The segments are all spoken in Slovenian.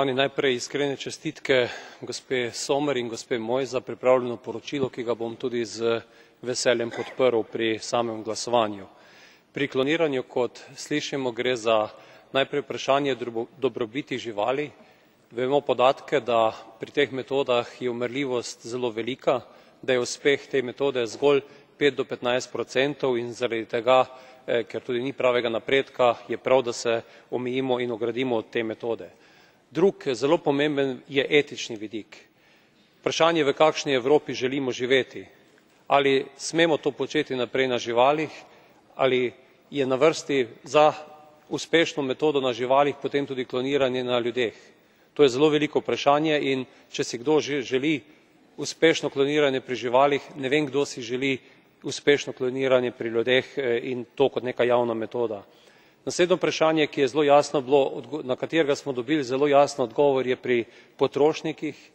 najprej iskrene čestitke gospe sommer in gospe moi za pripravljeno poročilo ki ga bom tudi z veseljem podprl pri samem glasovanju. pri kloniranju kot slišimo gre za najprej vprašanje dobrobiti živali vemo podatke da pri teh metodah je umrljivost zelo velika da je uspeh te metode zgolj pet do petnajst procentov in zaradi tega ker tudi ni pravega napredka je prav da se omejimo in ogradimo od te metode drug zelo pomemben je etični vidik. Vprašanje v kakšni evropi želimo živeti. Ali smemo to početi naprej na živalih ali je na vrsti za uspešno metodo na živalih potem tudi kloniranje na ljudeh. To je zelo veliko vprašanje in če si kdo želi uspešno kloniranje pri živalih ne vem kdo si želi uspešno kloniranje pri ljudeh in to kot neka javna metoda naslednje vprašanje ki je zelo jasno bilo na katerega smo dobili zelo jasen odgovor je pri potrošnikih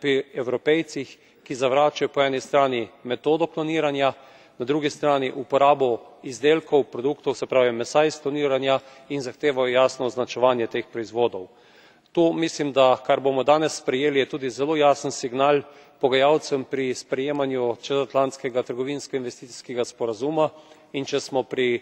pri evropejcih ki zavračajo po eni strani metodo kloniranja na drugi strani uporabo izdelkov produktov se pravi mesa iz kloniranja in zahtevajo jasno označevanje teh proizvodov. to mislim da kar bomo danes sprejeli je tudi zelo jasen signal pogajalcem pri sprejemanju čezatlantskega trgovinsko investicijskega sporazuma in če smo pri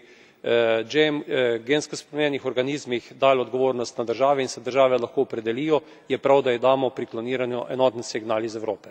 gensko spremenjenih organizmih dali odgovornost na države in se države lahko opredelijo je prav da ji damo pri kloniranju enoten signal iz evrope.